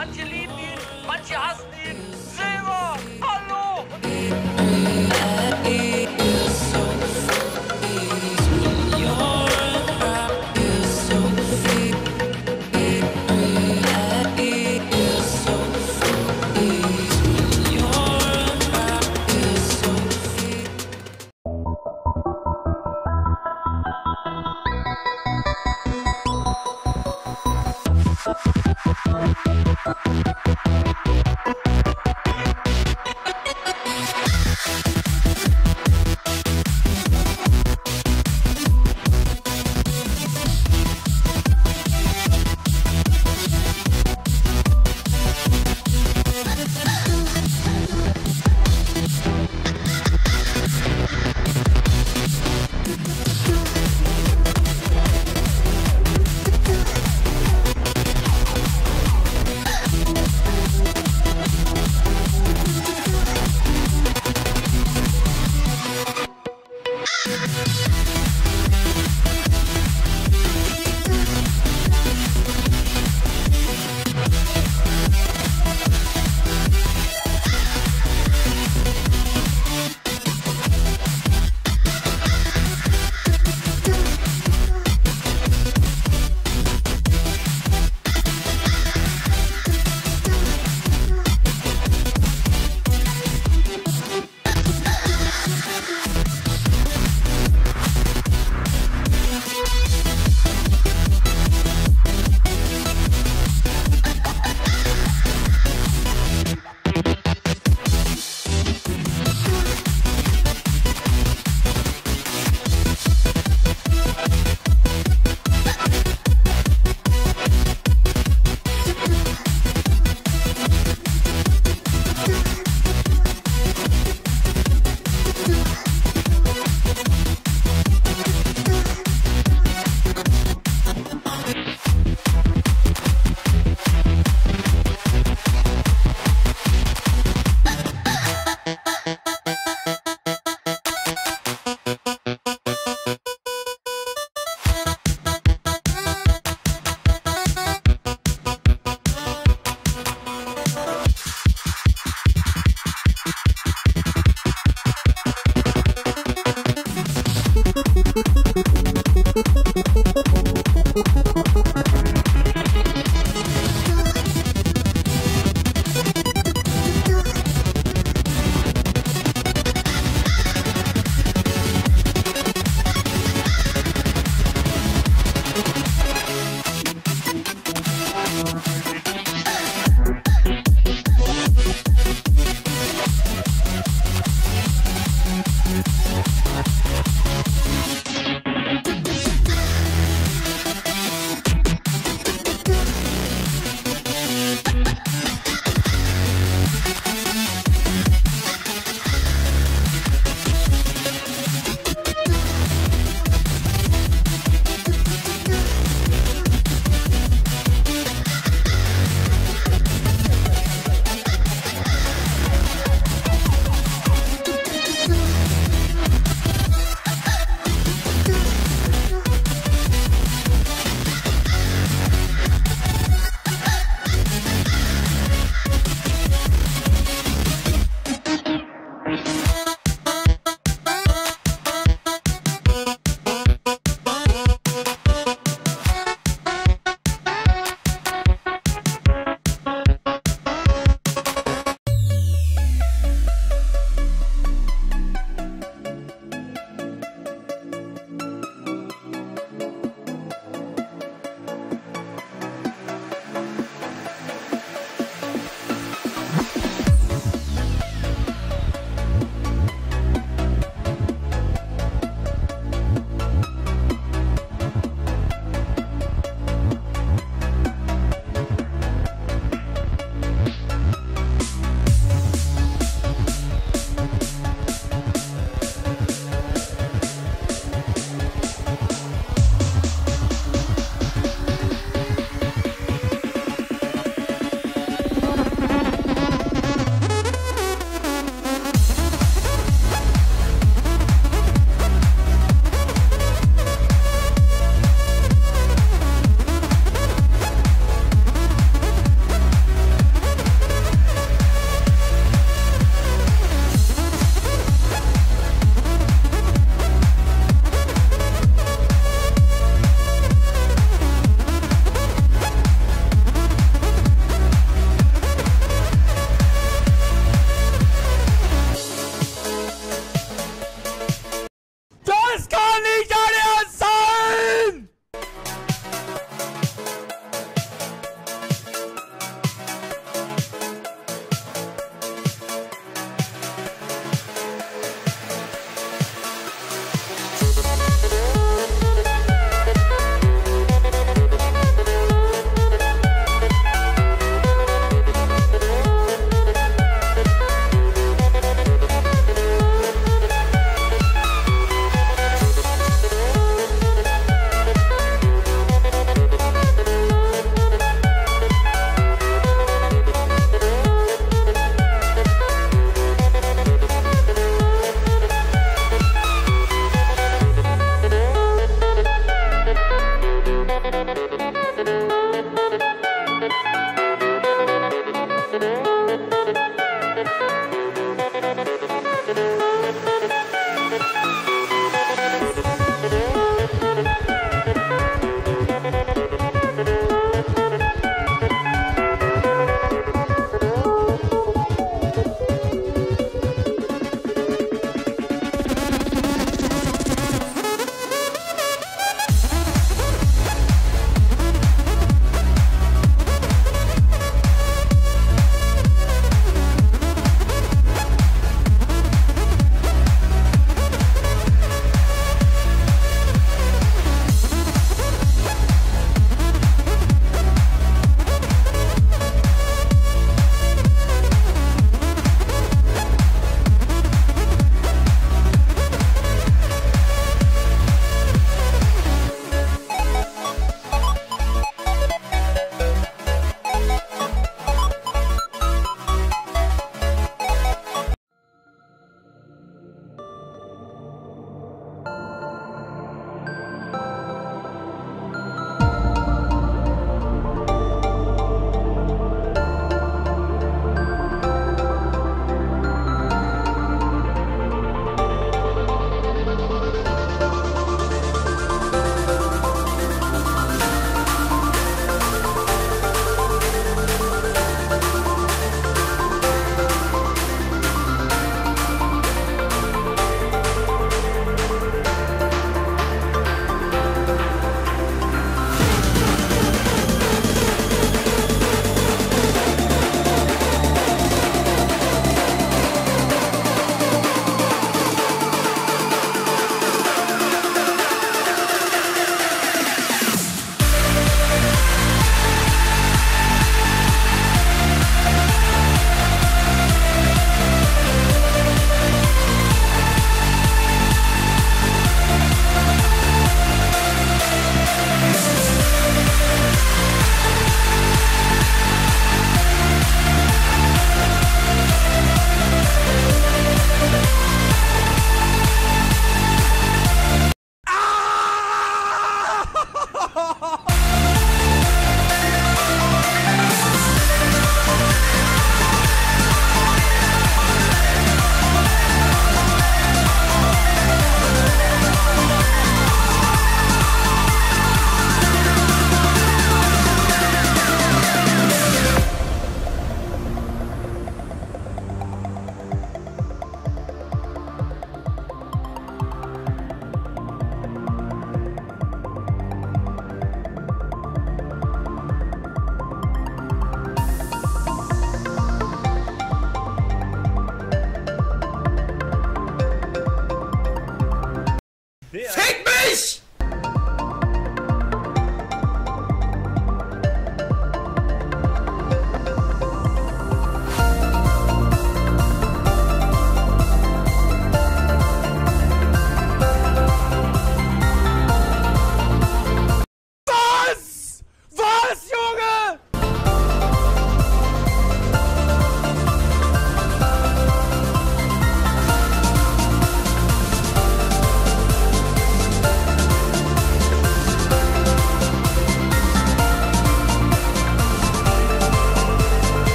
मंच ली मंच हंसती